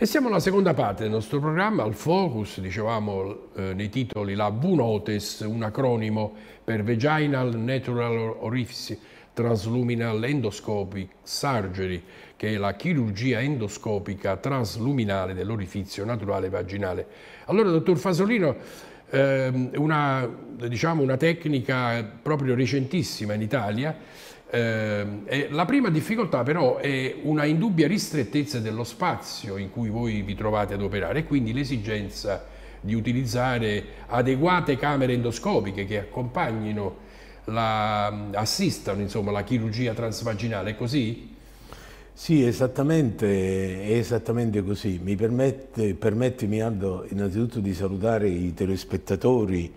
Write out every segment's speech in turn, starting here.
E siamo alla seconda parte del nostro programma, al focus, dicevamo eh, nei titoli, la V-Notes, un acronimo per Vaginal Natural Orifice Transluminal Endoscopic Surgery, che è la chirurgia endoscopica transluminale dell'orifizio naturale vaginale. Allora, dottor Fasolino, ehm, una, diciamo, una tecnica proprio recentissima in Italia, eh, la prima difficoltà però è una indubbia ristrettezza dello spazio in cui voi vi trovate ad operare e quindi l'esigenza di utilizzare adeguate camere endoscopiche che accompagnino, la, assistano insomma, la chirurgia transvaginale, è così? Sì, esattamente, è esattamente così. Mi permette, permettimi Aldo innanzitutto di salutare i telespettatori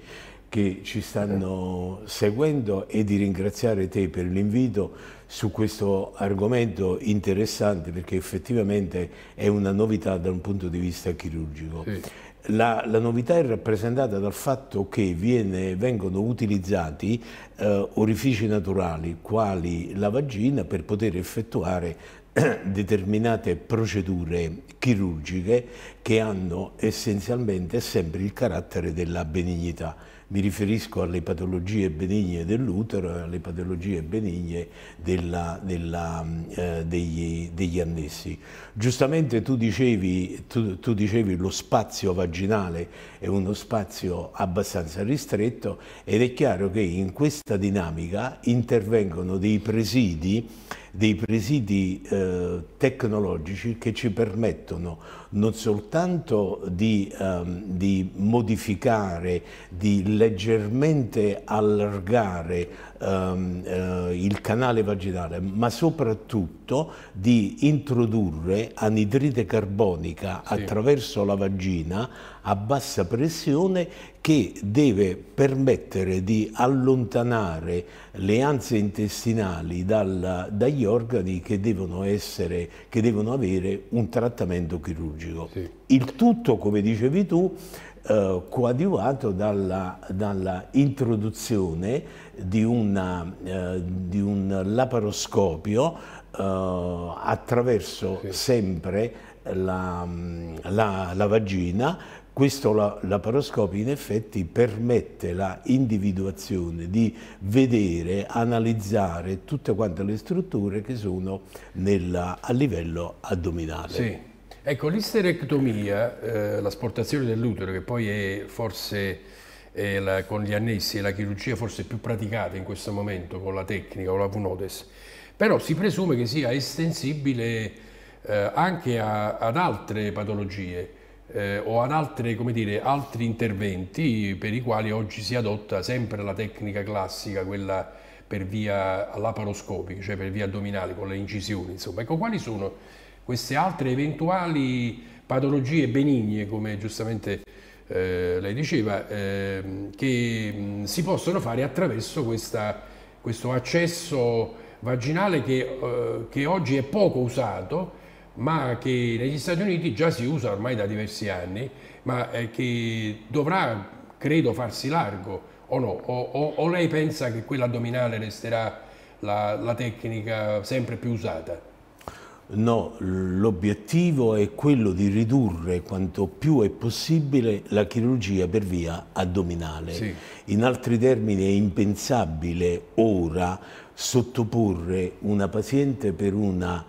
che ci stanno seguendo e di ringraziare te per l'invito su questo argomento interessante perché effettivamente è una novità da un punto di vista chirurgico. Sì. La, la, novità è rappresentata dal fatto che viene, vengono utilizzati eh, orifici naturali quali la vagina per poter effettuare determinate procedure chirurgiche che hanno essenzialmente sempre il carattere della benignità mi riferisco alle patologie benigne dell'utero e alle patologie benigne della, della, eh, degli, degli, annessi. Giustamente tu dicevi, tu, tu dicevi lo spazio vaginale è uno spazio abbastanza ristretto ed è chiaro che in questa dinamica intervengono dei presidi dei presidi eh, tecnologici che ci permettono non soltanto di, um, di modificare, di leggermente allargare um, uh, il canale vaginale, ma soprattutto di introdurre anidride carbonica sì. attraverso la vagina a bassa pressione che deve permettere di allontanare le ansie intestinali dal, dagli organi che devono, essere, che devono avere un trattamento chirurgico. Sì. Il tutto, come dicevi tu, eh, coadiuvato dalla, dalla, introduzione di, una, eh, di un laparoscopio eh, attraverso sì. sempre la, la, la vagina questo la, laparoscopio in effetti permette la individuazione di vedere, analizzare tutte quante le strutture che sono nella, a livello addominale. Sì. Ecco, l'isterectomia, eh, l'asportazione dell'utero, che poi è forse è la, con gli annessi è la chirurgia forse più praticata in questo momento con la tecnica, con la Vunodes, però si presume che sia estensibile eh, anche a, ad altre patologie eh, o ad altre, dire, altri interventi per i quali oggi si adotta sempre la tecnica classica, quella per via laparoscopica, cioè per via addominale con le incisioni. Insomma. Ecco, quali sono queste altre eventuali patologie benigne, come giustamente eh, lei diceva, eh, che mh, si possono fare attraverso questa, questo accesso vaginale che, eh, che oggi è poco usato, ma che negli Stati Uniti già si usa ormai da diversi anni, ma eh, che dovrà, credo, farsi largo o no? O, o, o lei pensa che quella addominale resterà la, la tecnica sempre più usata? No, l'obiettivo è quello di ridurre quanto più è possibile la chirurgia per via addominale. Sì. In altri termini è impensabile ora sottoporre una paziente per una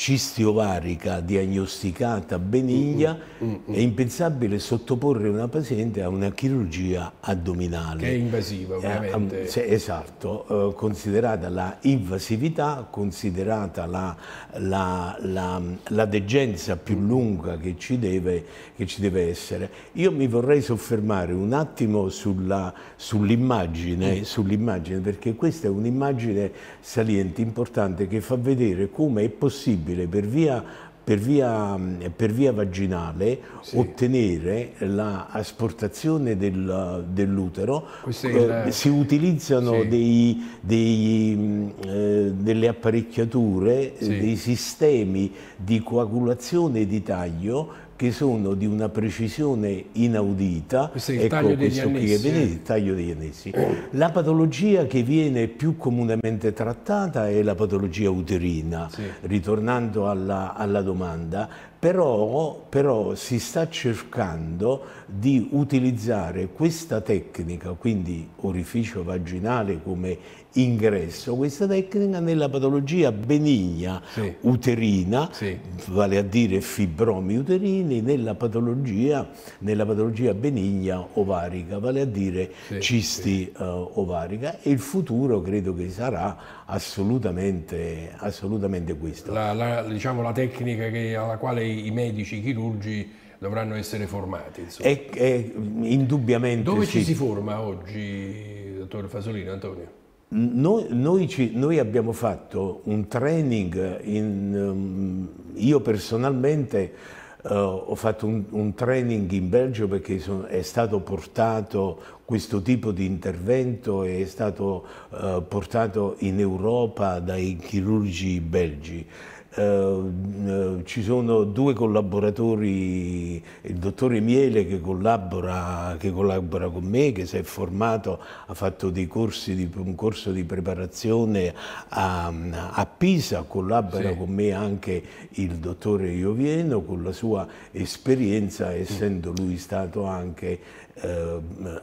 cisti ovarica diagnosticata benigna, mm, mm, mm, è impensabile sottoporre una paziente a una chirurgia addominale. Che è invasiva ovviamente. Eh, esatto, eh, considerata la invasività, considerata la, la, la, la degenza più lunga che ci, deve, che ci, deve, essere. Io mi vorrei soffermare un attimo sull'immagine, sull sull perché questa è un'immagine saliente, importante, che fa vedere come è possibile possibile per via, per via, per via vaginale sì. ottenere l'asportazione del, dell'utero. Eh, si utilizzano sì. dei, dei, eh, delle apparecchiature, sì. dei sistemi di coagulazione e di taglio che sono di una precisione inaudita. Questo è il ecco, taglio degli annessi. Vedete, il taglio degli annessi. La patologia che viene più comunemente trattata è la patologia uterina. Sì. Ritornando alla, alla domanda, però, però, si sta cercando di utilizzare questa tecnica, quindi orificio vaginale come ingresso, questa tecnica nella patologia benigna sì. uterina, sì. vale a dire fibromi uterini, nella patologia, nella patologia benigna ovarica, vale a dire sì, cisti uh, ovarica e il futuro credo che sarà assolutamente, assolutamente questo. La, la, diciamo, la tecnica che, alla quale i medici, i chirurgi dovranno essere formati. È, è, indubbiamente Dove sì. ci si forma oggi, dottor Fasolino, Antonio? Noi, noi, ci, noi, abbiamo fatto un training, in, um, io personalmente uh, ho fatto un, un, training in Belgio perché sono, è stato portato questo tipo di intervento, è stato uh, portato in Europa dai chirurgi belgi. Uh, ci sono due collaboratori, il dottore Miele che collabora, che collabora, con me, che si è formato, ha fatto di, un corso di preparazione a, a Pisa, collabora sì. con me anche il dottore Iovieno con la sua esperienza, essendo lui stato anche eh,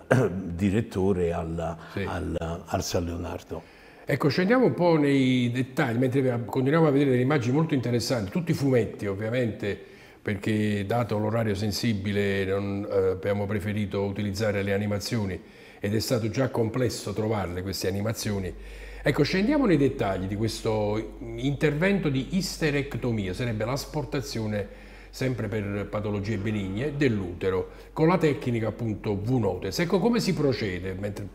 direttore alla, sì. al, al San Leonardo. Ecco, scendiamo un po' nei dettagli, mentre continuiamo a vedere delle immagini molto interessanti, tutti fumetti ovviamente, perché dato l'orario sensibile non, eh, abbiamo preferito utilizzare le animazioni ed è stato già complesso trovarle queste animazioni. Ecco, scendiamo nei dettagli di questo intervento di isterectomia, sarebbe l'asportazione sempre per patologie benigne dell'utero, con la tecnica appunto V-Notes. Ecco come si procede, mentre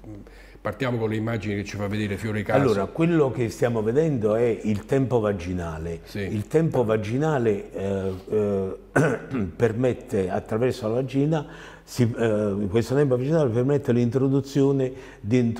Partiamo con le immagini che ci fa vedere Fiore Caso. Allora, quello che stiamo vedendo è il tempo vaginale. Sì. Il tempo vaginale eh, eh, permette attraverso la vagina si, eh, questo tempo vaginale permette l'introduzione di,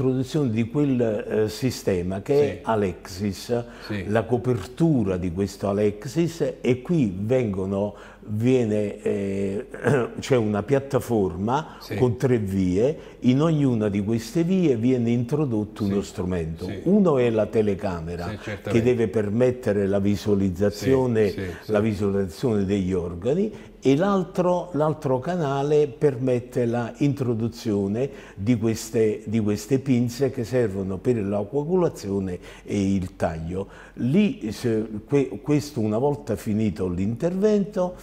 di, quel eh, sistema che sì. è Alexis, sì. la copertura di questo Alexis e qui vengono, viene, eh, c'è una piattaforma sì. con tre vie, in ognuna di queste vie viene introdotto uno strumento. Uno è la telecamera che deve permettere la visualizzazione, la visualizzazione degli organi e l'altro, canale permette l'introduzione di queste, di queste pinze che servono per la coagulazione e il taglio. Lì, se, questo una volta finito l'intervento,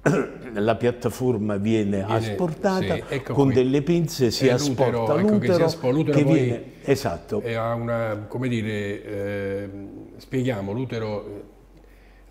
la piattaforma viene, viene asportata, sì, ecco con qui. delle pinze si asporta l'utero, ecco che, che viene, esatto. una, come dire, eh, spieghiamo, l'utero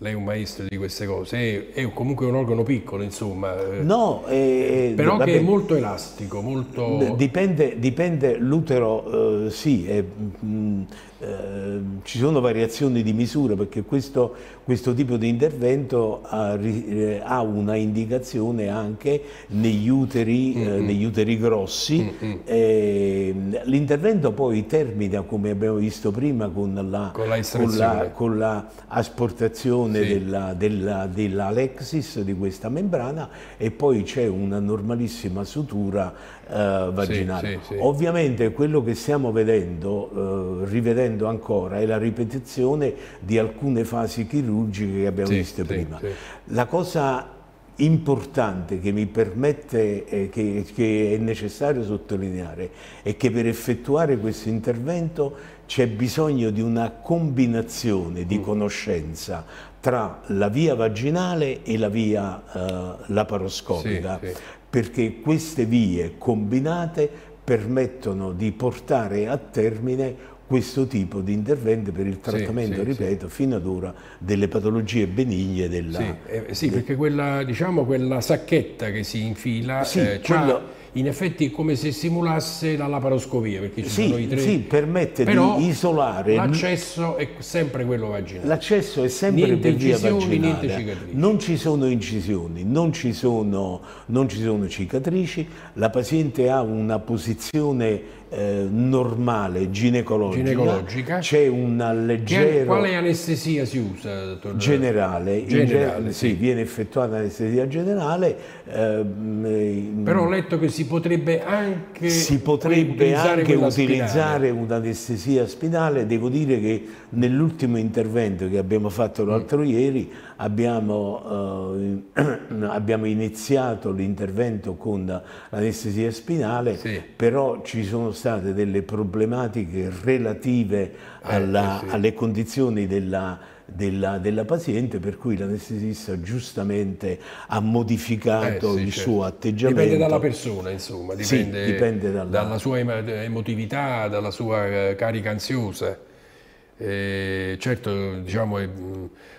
lei è un maestro di queste cose, è, è comunque un organo piccolo, insomma. Eh. No, eh, però vabbè, che è molto elastico, molto... Dipende, dipende l'utero, eh, sì, è, mh, mm, eh, ci sono variazioni di misura perché questo, questo tipo di intervento ha, eh, ha, una indicazione anche negli uteri, mm -hmm. eh, negli uteri grossi. Mm -hmm. L'intervento poi termina, come abbiamo visto prima, con la, con la, con la, con la asportazione sì. della, della, dell'Alexis di questa membrana e poi c'è una normalissima sutura eh, vaginale. Sì, sì, Ovviamente quello che stiamo vedendo, eh, rivedendo ancora, è la ripetizione di alcune fasi chirurgiche che abbiamo visto prima. La cosa importante che mi permette, eh, che, che, è necessario sottolineare, è che per effettuare questo intervento c'è bisogno di una combinazione di mm. conoscenza tra la via vaginale e la via eh, laparoscopica. Sì, sì perché queste vie combinate permettono di portare a termine questo tipo di intervento per il trattamento, sì, sì, ripeto, sì. fino ad ora delle patologie benigne della... Sì, eh, sì perché quella, diciamo, quella sacchetta che si infila eh, quello in effetti è come se simulasse la laparoscopia, perché ci sì, sono i tre... Sì, permette Però di isolare... l'accesso è sempre quello vaginale. L'accesso è sempre niente per via vaginale. Non ci sono incisioni, non ci sono, non ci sono cicatrici, la paziente ha una posizione eh, normale, ginecologica, Ginecologica. c'è una leggera... quale anestesia si usa, dottor? Generale, Generale, ge- sì. sì, viene effettuata anestesia generale, ehm, eh, Però ho letto che si potrebbe anche si potrebbe utilizzare anche utilizzare un'anestesia spinale. Devo dire che nell'ultimo intervento che abbiamo fatto l'altro ieri abbiamo, eh, abbiamo iniziato l'intervento con l'anestesia spinale, Sì. però ci sono state delle problematiche relative alla- eh, sì. alle condizioni della, della- della paziente, per cui l'anestesista giustamente ha modificato Eh, sì, il certo. suo atteggiamento. Dipende dalla persona, insomma, Sì, dipende, dipende dalla- dalla sua emo- emotività, dalla sua eh, carica ansiosa. Eh, certo, diciamo,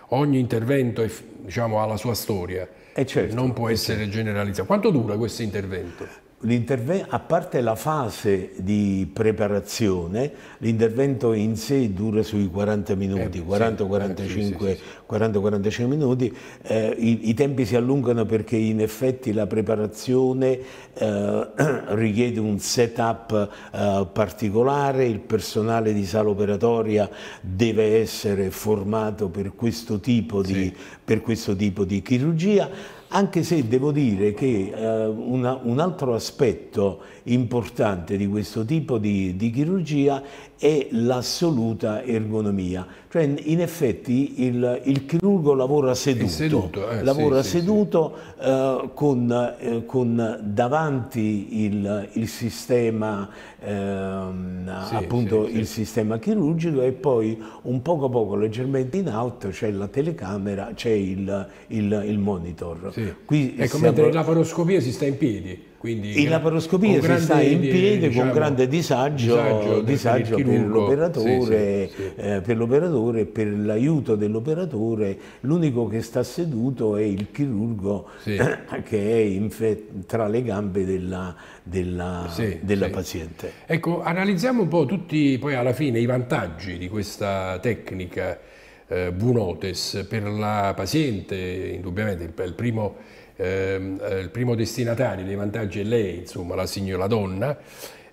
ogni intervento è diciamo, ha la sua storia, Eh, certo, non può essere generalizzato. Quanto dura questo intervento? A parte la fase di preparazione, l'intervento in sé dura sui 40 minuti, Eh, sì, 40-45 eh, sì, sì, 40-45 minuti. Eh, i, i tempi si allungano perché in effetti la preparazione eh, richiede un setup eh, particolare, il personale di sala operatoria deve essere formato per questo tipo di, Sì. per questo tipo di chirurgia. Anche se devo dire che eh, una- un altro aspetto importante di questo tipo di, di chirurgia è l'assoluta ergonomia. Cioè in effetti il, il chirurgo lavora seduto, seduto, eh, lavora sì, sì, seduto eh, con, eh, con davanti il, il sistema, ehm, Sì, appunto sì, sì. il sistema chirurgico e poi un poco poco leggermente in alto c'è la telecamera, c'è il, il- il monitor. Sì. Qui ecco, siamo- mentre in laparoscopia si sta in piedi. Quindi in laparoscopia si sta in piede diciamo, con grande disagio, disagio per- disagio per l'operatore, Sì, sì, sì. eh, per l'operatore e per l'aiuto dell'operatore. L'unico che sta seduto è il chirurgo che è tra le gambe della, della- della paziente. Ecco, analizziamo un po' tutti poi alla fine i vantaggi di questa tecnica eh, Bunotes per la paziente, indubbiamente il, il primo, ehm, eh, il primo destinatario dei vantaggi è lei, insomma, la signora donna,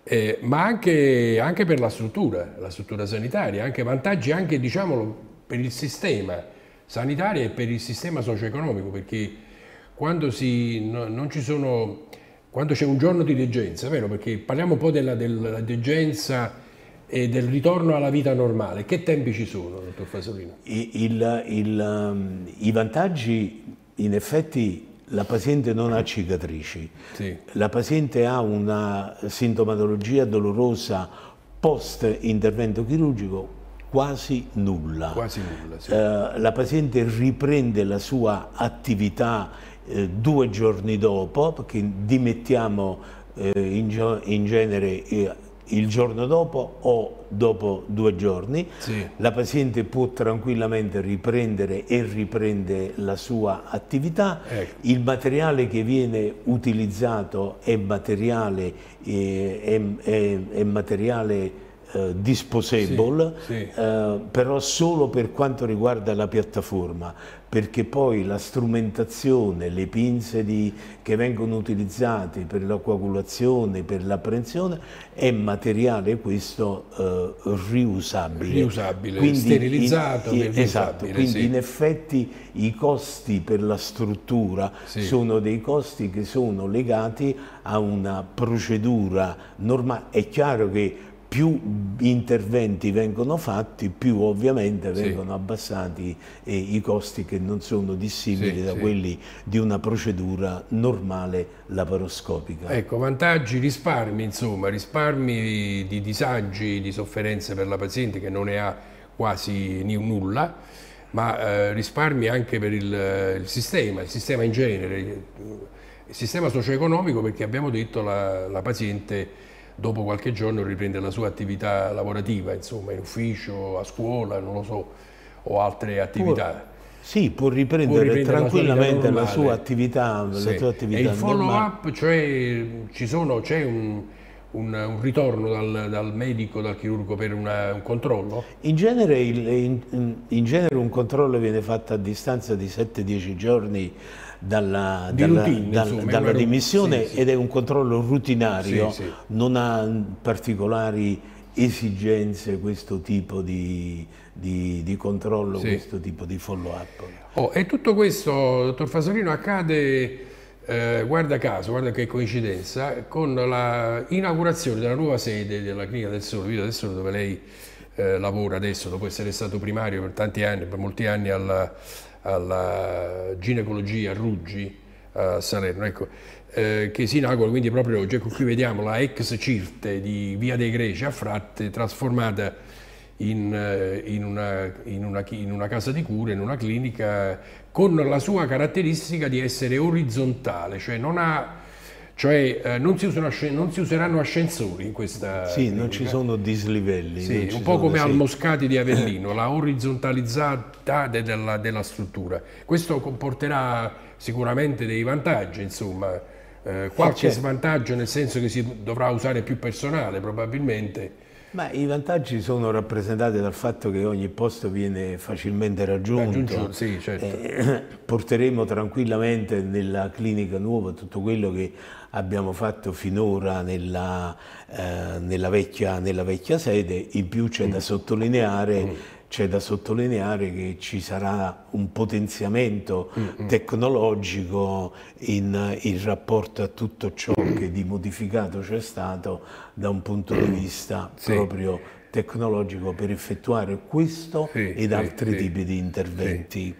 eh, ma anche, anche per la struttura, la struttura sanitaria, anche vantaggi anche, diciamolo, per il sistema sanitario e per il sistema socio-economico, perché quando, si, no- non ci sono, quando c'è un giorno di degenza, vero? Perché parliamo un po' della, della degenza e del ritorno alla vita normale. Che tempi ci sono, dottor Fasolino? Il- il, um, I vantaggi, in effetti, la paziente non ha cicatrici. Sì. La paziente ha una sintomatologia dolorosa post intervento chirurgico quasi nulla. Quasi nulla, sì. Eh, la paziente riprende la sua attività eh, due giorni dopo, perché dimettiamo eh, in, in genere eh, il giorno dopo o dopo due giorni. Sì. La paziente può tranquillamente riprendere e riprende la sua attività. Ecco. Il materiale che viene utilizzato è materiale, eh, è- è- è materiale eh, disposable, Sì, sì. eh, però solo per quanto riguarda la piattaforma, perché poi la strumentazione, le pinze di- che vengono utilizzate per la coagulazione, per l'apprensione, è materiale questo eh, riusabile. Riusabile, sterilizzato, i- i- riusabile, esatto, quindi sì. in effetti i costi per la struttura sono dei costi che sono legati a una procedura normale. È chiaro che più interventi vengono fatti, più ovviamente Sì. vengono abbassati eh, i costi che non sono dissimili Sì, da sì. quelli di una procedura normale laparoscopica. Ecco, vantaggi, risparmi, insomma, risparmi di disagi, di sofferenze per la paziente che non ne ha quasi nulla, ma eh, risparmi anche per il, eh, il sistema, il sistema in genere, il sistema socio-economico perché abbiamo detto la, la paziente dopo qualche giorno riprende la sua attività lavorativa, insomma, in ufficio, a scuola, non lo so, o altre attività. Sì, può riprendere, Può riprendere la sua tranquillamente la sua attività, la Sì. sua attività e il follow normale. up, cioè ci sono, c'è un, un- un ritorno dal, dal medico, dal chirurgo per una- un controllo? In genere, il- in- in genere un controllo viene fatto a distanza di 7-10 giorni dalla, dalla, routine, dal, insomma, dalla dimissione sì, sì. ed è un controllo rutinario, sì, non ha particolari esigenze questo tipo di, di, di controllo, questo tipo di follow up. Oh, e tutto questo, dottor Fasolino, accade eh, guarda caso, guarda che coincidenza, con l'inaugurazione della nuova sede della Clinica del Sole, Vita del Sole, dove lei eh, lavora adesso, dopo essere stato primario per tanti anni, per molti anni alla, alla ginecologia Ruggi, a Salerno, ecco, eh, che si inaugura quindi proprio oggi. Ecco, qui vediamo la ex Cirte di Via dei Greci a Fratte, trasformata in, eh, in, una, in, una, in, una, casa di cura, in una clinica, con la sua caratteristica di essere orizzontale, cioè non ha cioè eh, non, si usano, non, si useranno ascensori in questa Sì, clinica. non ci sono dislivelli. Sì, un po' come al Moscati di Avellino, la orizzontalizzata de, della, della, struttura. Questo comporterà sicuramente dei vantaggi, insomma, eh, qualche svantaggio nel senso che si dovrà usare più personale probabilmente ma I vantaggi sono rappresentati dal fatto che ogni posto viene facilmente raggiunto. Sì, certo. eh, porteremo tranquillamente nella clinica nuova tutto quello che abbiamo fatto finora nella, eh, nella, vecchia, nella vecchia, sede, in più c'è mm. da sottolineare mm c'è da sottolineare che ci sarà un potenziamento mm -hmm. tecnologico in, in, rapporto a tutto ciò che di modificato c'è stato da un punto di vista sì. proprio tecnologico per effettuare questo sì, ed altri sì, tipi di interventi.